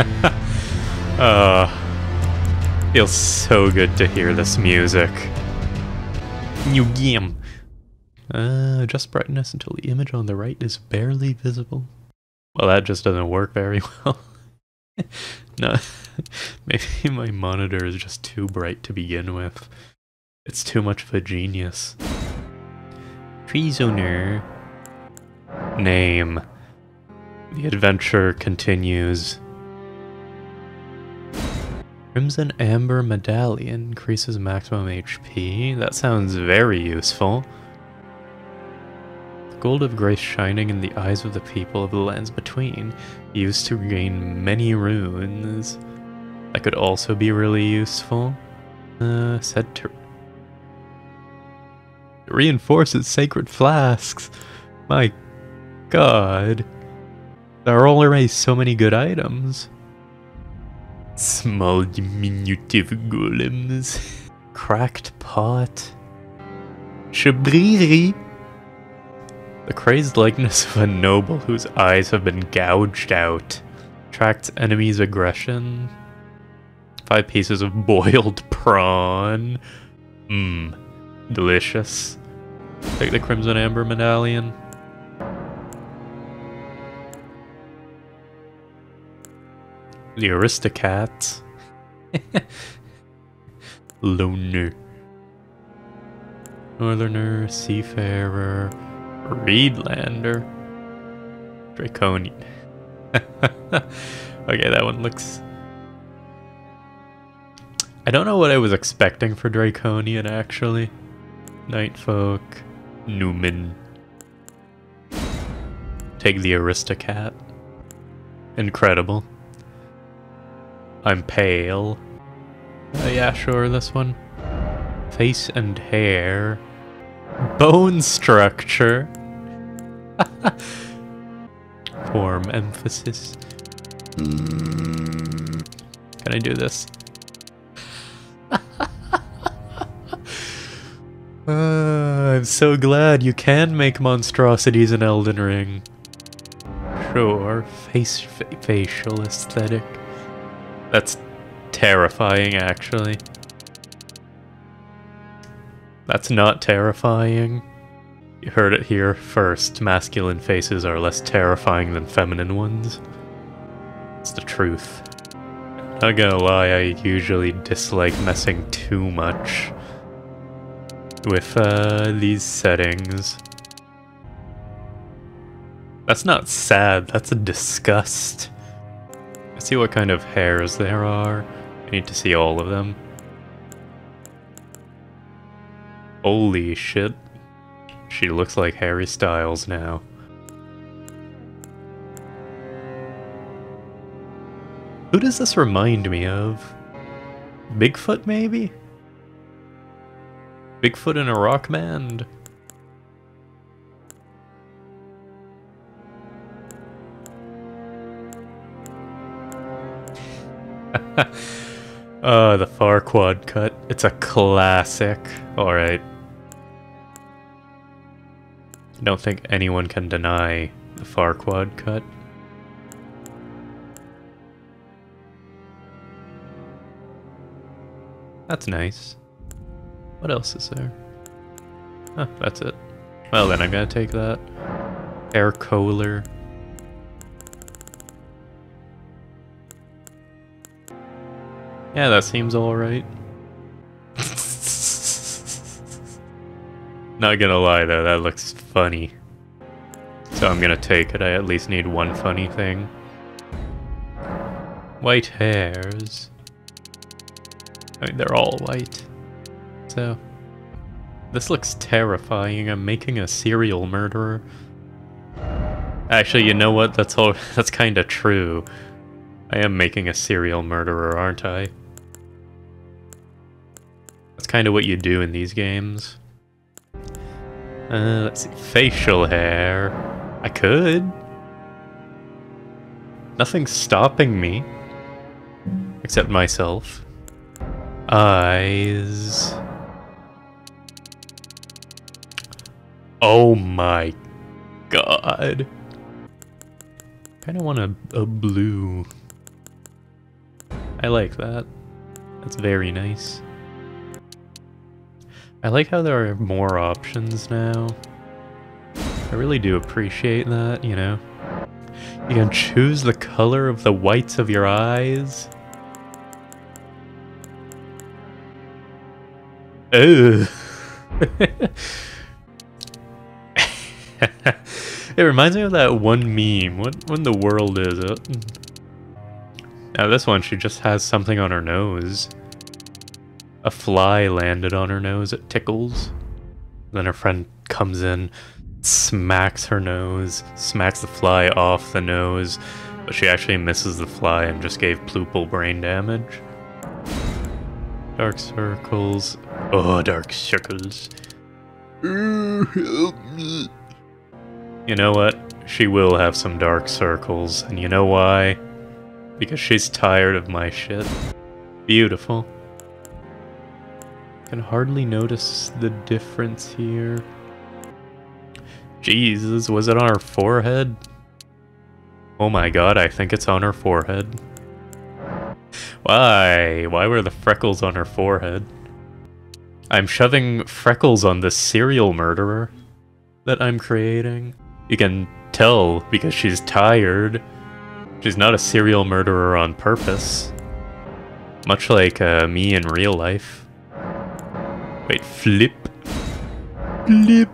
uh, feels so good to hear this music. New game. Uh, adjust brightness until the image on the right is barely visible. Well, that just doesn't work very well. no, maybe my monitor is just too bright to begin with. It's too much of a genius. Prisoner. Name. The adventure continues. Crimson Amber Medallion increases maximum HP. That sounds very useful. The gold of grace shining in the eyes of the people of the lands between, used to gain many runes. That could also be really useful. Uh, said to reinforces sacred flasks. My god. There are already so many good items. Small diminutive golems. Cracked pot. Shabriri. The crazed likeness of a noble whose eyes have been gouged out. Tracks enemies' aggression. Five pieces of boiled prawn. Mmm. Delicious. Take the Crimson Amber Medallion. The Aristocat. Loner. Northerner, Seafarer, Reedlander, Draconian. okay, that one looks... I don't know what I was expecting for Draconian, actually. Nightfolk, Numen. Take the Aristocat. Incredible. I'm pale. Uh, yeah, sure, this one. Face and hair. Bone structure. Form emphasis. Can I do this? Uh, I'm so glad you can make monstrosities in Elden Ring. Sure, face fa facial aesthetic. That's terrifying, actually. That's not terrifying. You heard it here first. Masculine faces are less terrifying than feminine ones. It's the truth. Not gonna lie, I usually dislike messing too much with uh, these settings. That's not sad, that's a disgust. Let's see what kind of hairs there are. I need to see all of them. Holy shit. She looks like Harry Styles now. Who does this remind me of? Bigfoot, maybe? Bigfoot in a rock band. uh, the Farquaad cut. It's a classic. Alright. I don't think anyone can deny the Farquaad cut. That's nice. What else is there? Huh, that's it. Well then I'm gonna take that. Air cooler. Yeah, that seems alright. Not gonna lie though, that looks funny. So I'm gonna take it, I at least need one funny thing. White hairs. I mean, they're all white. So, this looks terrifying. I'm making a serial murderer. Actually, you know what? That's all. That's kind of true. I am making a serial murderer, aren't I? Kind of what you do in these games. Uh, let's see. Facial hair. I could. Nothing's stopping me. Except myself. Eyes. Oh my god. Kinda want a, a blue. I like that. That's very nice. I like how there are more options now. I really do appreciate that, you know? You can choose the color of the whites of your eyes. Ugh. it reminds me of that one meme. What when the world is it? Hmm. Now this one, she just has something on her nose. A fly landed on her nose. It tickles. Then her friend comes in, smacks her nose, smacks the fly off the nose, but she actually misses the fly and just gave Ploople brain damage. Dark circles. Oh, dark circles. help me. You know what? She will have some dark circles, and you know why? Because she's tired of my shit. Beautiful. Can hardly notice the difference here. Jesus, was it on her forehead? Oh my god, I think it's on her forehead. Why? Why were the freckles on her forehead? I'm shoving freckles on the serial murderer that I'm creating. You can tell because she's tired. She's not a serial murderer on purpose. Much like uh, me in real life. Wait, flip? Flip.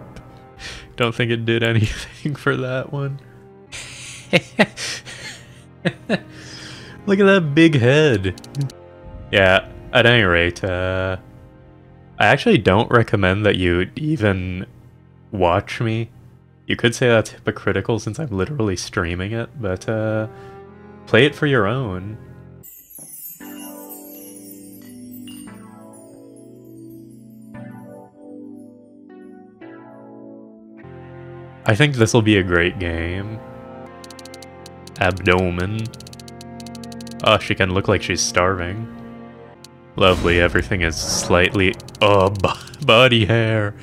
Don't think it did anything for that one. Look at that big head. Yeah, at any rate, uh, I actually don't recommend that you even watch me. You could say that's hypocritical since I'm literally streaming it, but uh, play it for your own. I think this will be a great game. Abdomen. Oh, she can look like she's starving. Lovely, everything is slightly... Oh, body hair.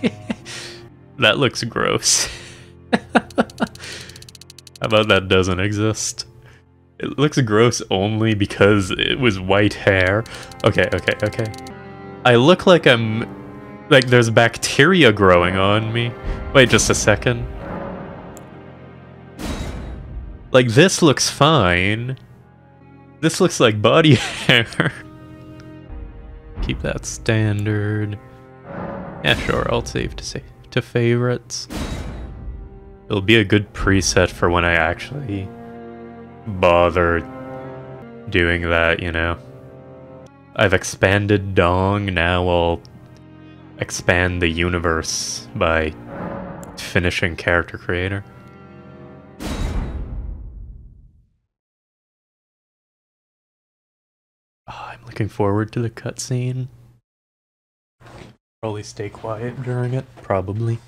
that looks gross. How about that doesn't exist? It looks gross only because it was white hair. Okay, okay, okay. I look like I'm... Like there's bacteria growing on me. Wait just a second. Like, this looks fine. This looks like body hair. Keep that standard. Yeah, sure, I'll save to save to favorites. It'll be a good preset for when I actually bother doing that, you know. I've expanded Dong, now I'll expand the universe by finishing character creator. Oh, I'm looking forward to the cutscene. Probably stay quiet during it, probably.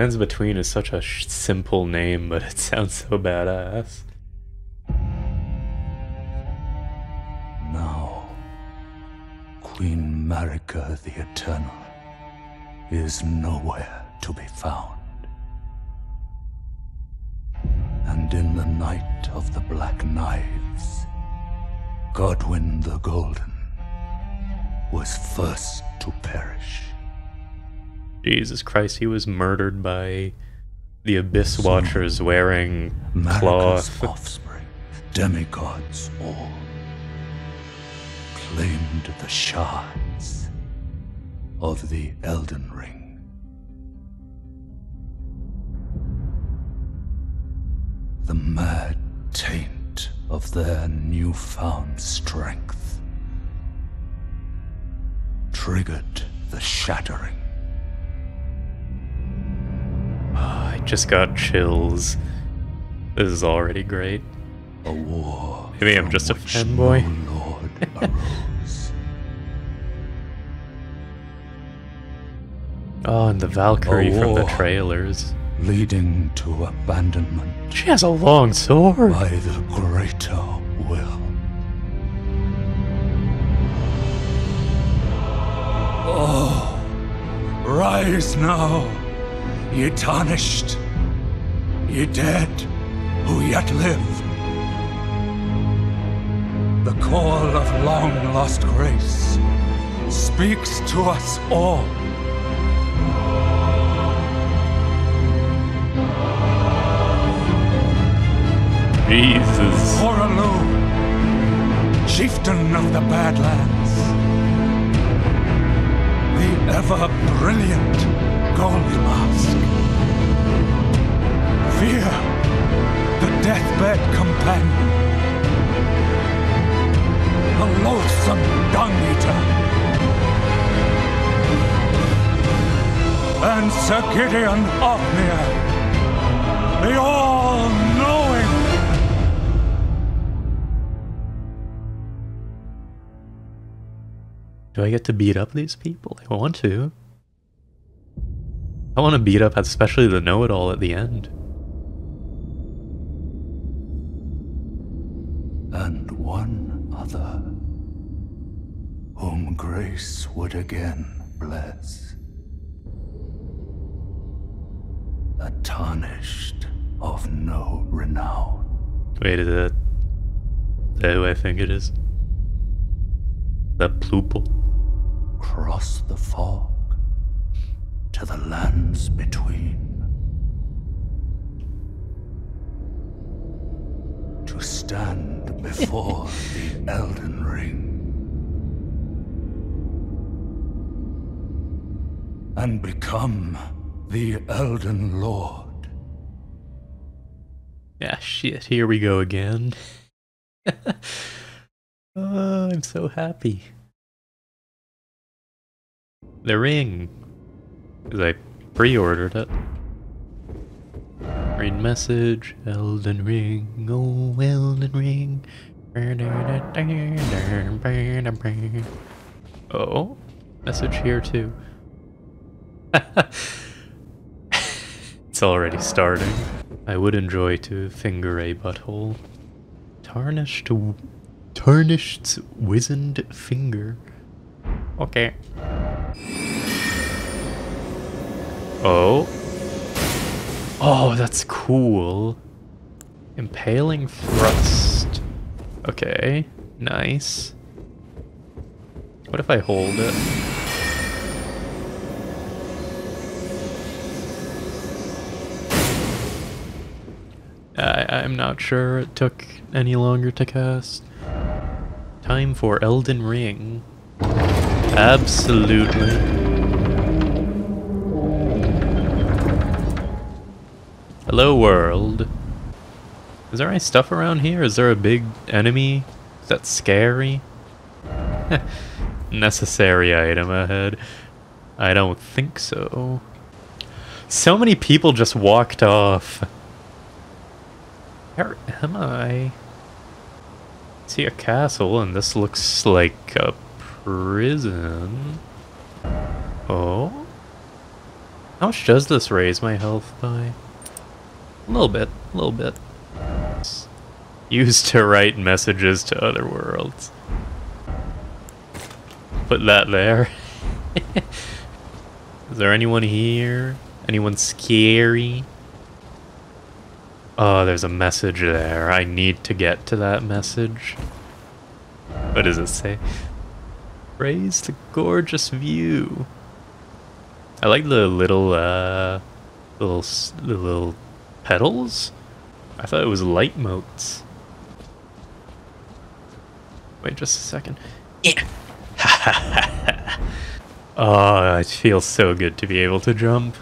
Lands Between is such a simple name, but it sounds so badass. Now, Queen Marika the Eternal is nowhere to be found. And in the night of the Black Knives, Godwin the Golden was first to perish. Jesus Christ, he was murdered by the Abyss Watchers wearing cloth. offspring, demigods all, claimed the shards of the Elden Ring. The mad taint of their newfound strength triggered the shattering just got chills. This is already great. A war. Maybe I'm just a fanboy. Lord arose. Oh, and the Valkyrie from the trailers. leading to abandonment She has a long sword. by the greater will. Oh, rise now, ye tarnished, ye dead who yet live. The call of long lost grace speaks to us all. Jesus. Hoarah Loux, chieftain of the Badlands. The ever brilliant Gold Mask. Fia, the deathbed companion. The loathsome dung eater. And Sir Gideon Ofnir, the all-knowing Do I get to beat up these people? I want to. I want to beat up especially the know-it-all at the end. and one other, whom grace would again bless. A tarnished of no renown, Wait, is that... Is that who I think it is? That Ploople? cross the fog to the lands between. To stand before the Elden Ring. And become the Elden Lord. Yeah, shit, here we go again. oh, I'm so happy. The ring. Because I pre-ordered it. Read message, Elden Ring, oh Elden Ring. Oh, message here too. it's already starting. I would enjoy to finger a butthole. Tarnished, tarnished, wizened finger. Okay. Oh. Oh, that's cool. Impaling thrust. Okay, nice. What if I hold it? I, I'm not sure it took any longer to cast. Time for Elden Ring. Absolutely. Hello, world. Is there any stuff around here? Is there a big enemy that's scary? Necessary item ahead. I don't think so. So many people just walked off. Where am I? See a castle, and this looks like a prison. Oh? How much does this raise my health by? A little bit, a little bit. Used to write messages to other worlds. Put that there. Is there anyone here? Anyone scary? Oh, there's a message there. I need to get to that message. What does it say? Praise the gorgeous view. I like the little, uh, little, the little Petals? I thought it was light motes. Wait just a second. Yeah. oh, it feels so good to be able to jump.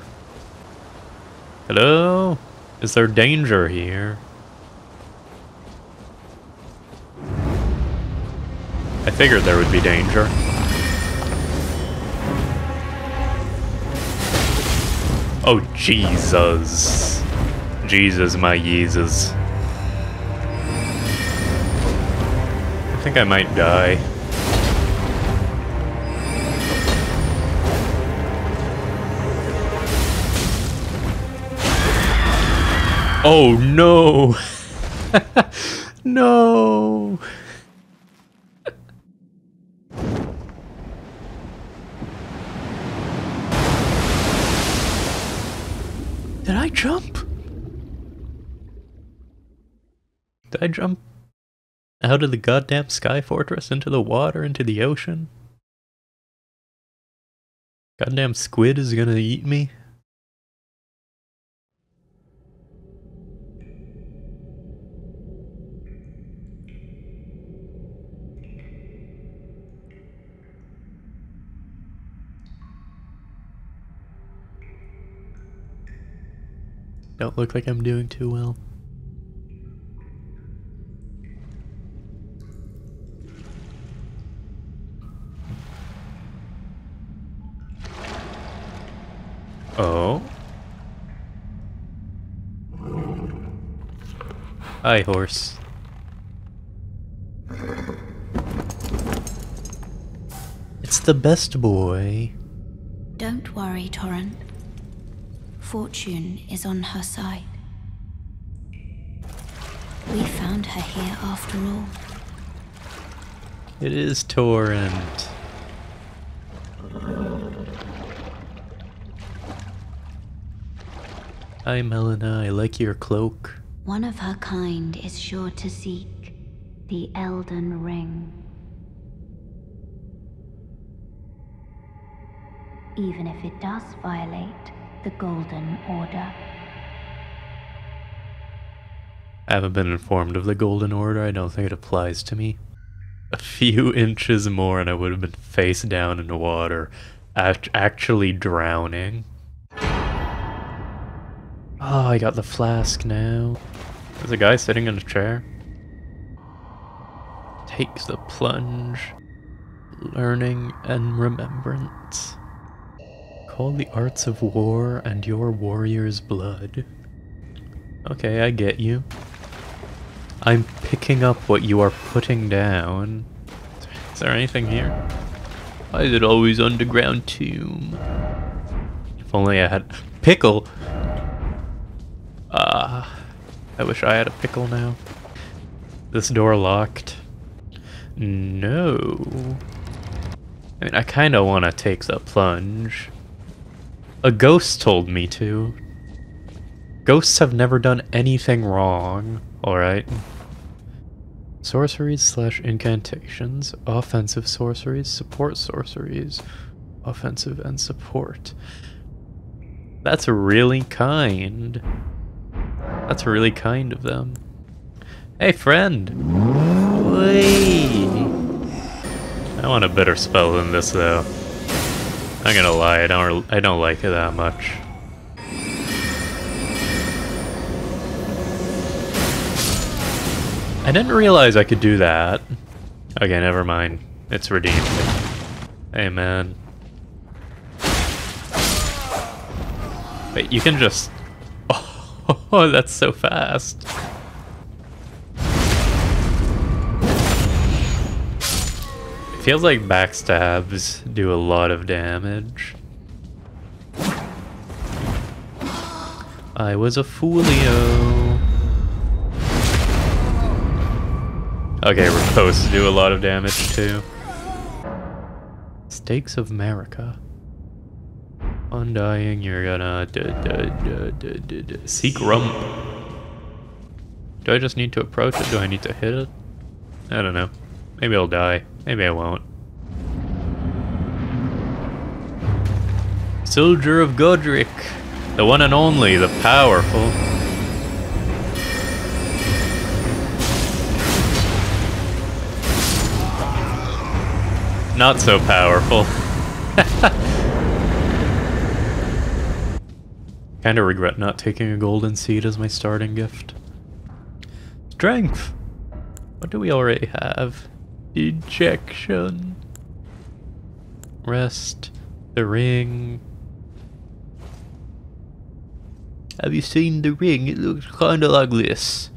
Hello? Is there danger here? I figured there would be danger. Oh, Jesus. Jesus, my Jesus. I think I might die. Oh no! no! Did I jump? I jump out of the goddamn sky fortress into the water, into the ocean? Goddamn squid is gonna eat me? Don't look like I'm doing too well. Oh. Hi, horse. It's the best boy. Don't worry, Torrent. Fortune is on her side. We found her here after all. It is Torrent. Hi, Melina. I like your cloak. One of her kind is sure to seek the Elden Ring. Even if it does violate the Golden Order. I haven't been informed of the Golden Order. I don't think it applies to me. A few inches more and I would have been face down in the water, act- actually drowning. Oh, I got the flask now. There's a guy sitting in a chair. Takes the plunge. Learning and remembrance. Call the arts of war and your warrior's blood. Okay, I get you. I'm picking up what you are putting down. Is there anything here? Why is it always underground tomb? If only I had pickle. Ah, I wish I had a pickle now. This door locked. No. I mean, I kind of want to take the plunge. A ghost told me to. Ghosts have never done anything wrong, alright? Sorceries slash incantations, offensive sorceries, support sorceries, offensive and support. That's really kind. That's really kind of them. Hey, friend! Whee! I want a better spell than this, though. I'm gonna lie, I don't, I don't like it that much. I didn't realize I could do that. Okay, never mind. It's redeemed. Hey, man. Wait, you can just... Oh, that's so fast. It feels like backstabs do a lot of damage. I was a foolio. Okay, we're supposed to do a lot of damage too. Stakes of Marika. Undying, you're gonna da, da, da, seek rump. Do I just need to approach it? Do I need to hit it? I don't know. Maybe I'll die. Maybe I won't. Soldier of Godrick. The one and only, the powerful. Not so powerful. Kinda regret not taking a golden seed as my starting gift. Strength! What do we already have? Ejection. Rest. The ring. Have you seen the ring? It looks kinda like this.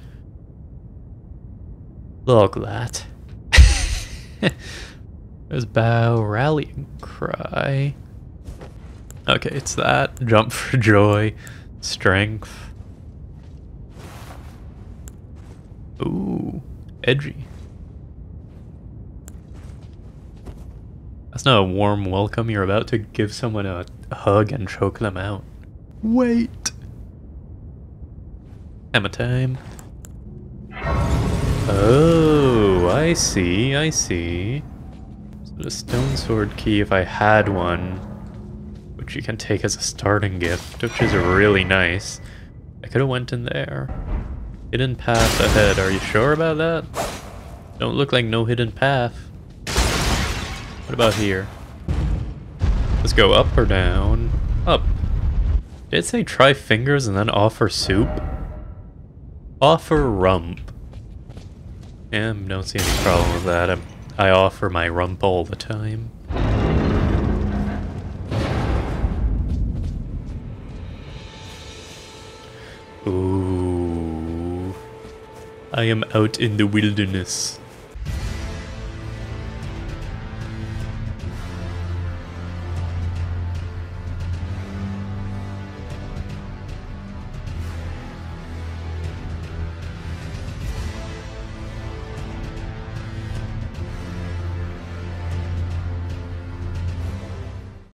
Look that. There's bow, rallying cry. Okay, it's that. Jump for joy. Strength. Ooh, edgy. That's not a warm welcome. You're about to give someone a hug and choke them out. Wait. Hammer time. Oh, I see, I see. So the stone sword key, if I had one, which you can take as a starting gift, which is really nice. I could have went in there. Hidden path ahead, are you sure about that? Don't look like no hidden path. What about here? Let's go up or down? Up. Did it say try fingers and then offer soup? Offer rump. Yeah, don't see any problem with that. I'm, I offer my rump all the time. I am out in the wilderness.